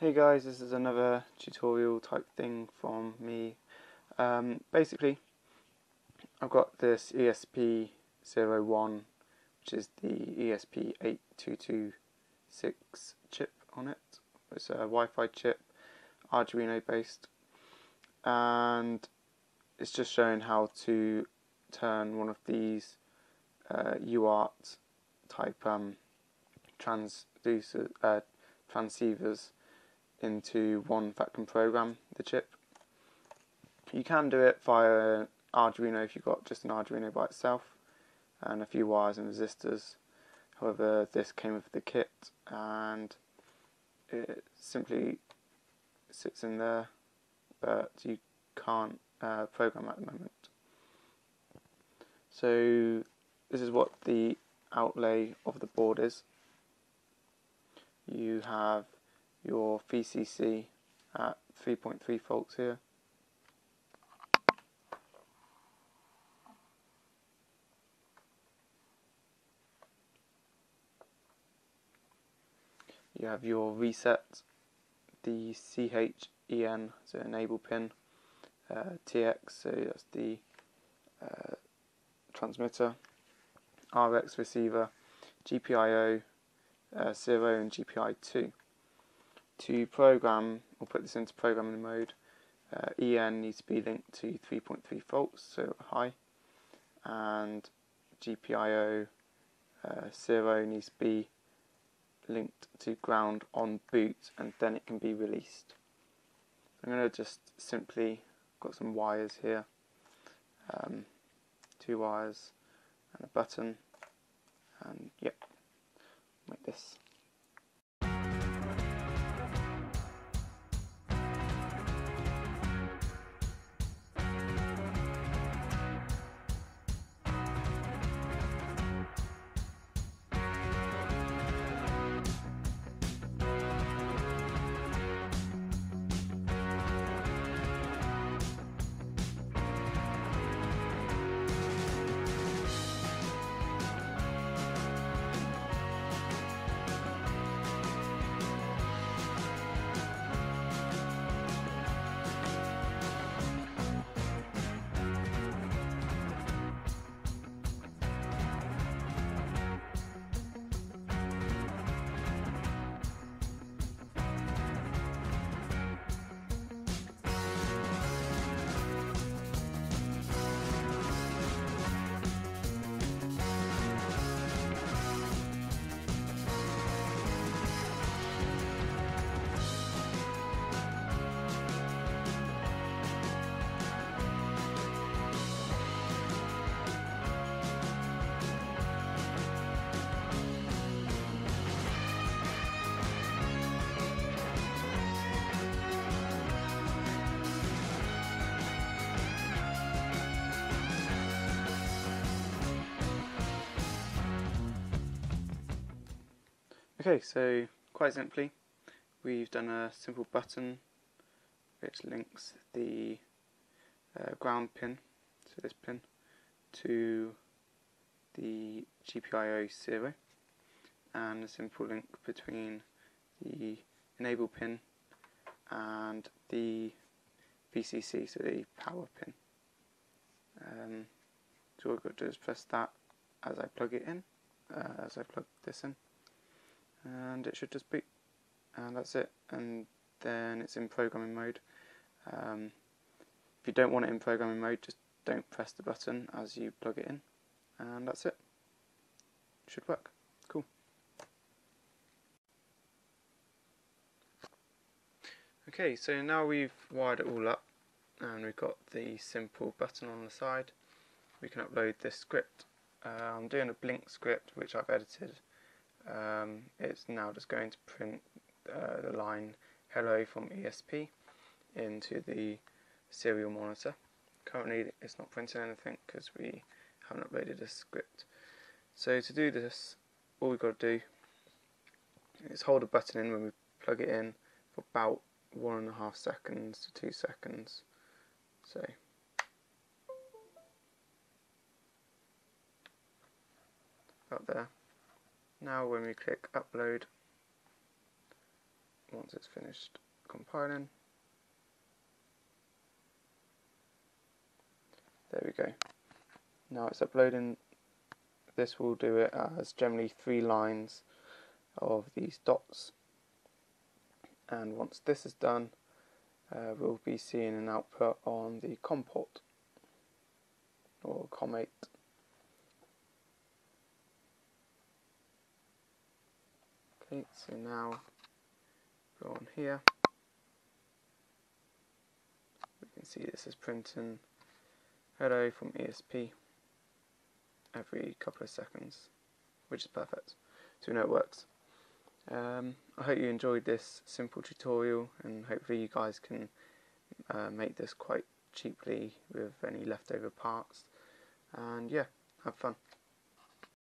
Hey guys, this is another tutorial type thing from me. Um, basically, I've got this ESP01, which is the ESP8226 chip on it. It's a Wi-Fi chip, Arduino based, and it's just showing how to turn one of these uh, UART type um, transducer uh, transceivers into one that can program the chip. You can do it via Arduino if you've got just an Arduino by itself and a few wires and resistors. However, this came with the kit and it simply sits in there, but you can't uh, program at the moment. So this is what the outlay of the board is. You have your VCC at 3.3 volts here. You have your reset, the CHEN, so enable pin, uh, TX, so that's the uh, transmitter, RX receiver, GPIO uh, 0 and GPI 2 to program or put this into programming mode, uh, EN needs to be linked to 3.3 volts, so high, and GPIO uh, 0 needs to be linked to ground on boot, and then it can be released. I'm going to just simply got some wires here, um, two wires and a button, and yep, like this. Okay, so quite simply, we've done a simple button which links the uh, ground pin, so this pin, to the GPIO 0 and a simple link between the enable pin and the VCC, so the power pin. Um, so all I've got to do is press that as I plug it in, uh, as I plug this in and it should just be and that's it. And then it's in programming mode. Um, if you don't want it in programming mode just don't press the button as you plug it in. And that's it. Should work. Cool. Okay so now we've wired it all up and we've got the simple button on the side we can upload this script. Uh, I'm doing a blink script which I've edited um, it's now just going to print uh, the line hello from ESP into the serial monitor. Currently it's not printing anything because we haven't uploaded a script. So to do this, all we've got to do is hold a button in when we plug it in for about one and a half seconds to two seconds. So about there. Now when we click upload, once it's finished compiling. There we go. Now it's uploading. This will do it as generally three lines of these dots. And once this is done, uh, we'll be seeing an output on the COM port or COM8. So now go on here. We can see this is printing hello from ESP every couple of seconds, which is perfect. So we know it works. Um, I hope you enjoyed this simple tutorial and hopefully you guys can uh, make this quite cheaply with any leftover parts and yeah, have fun.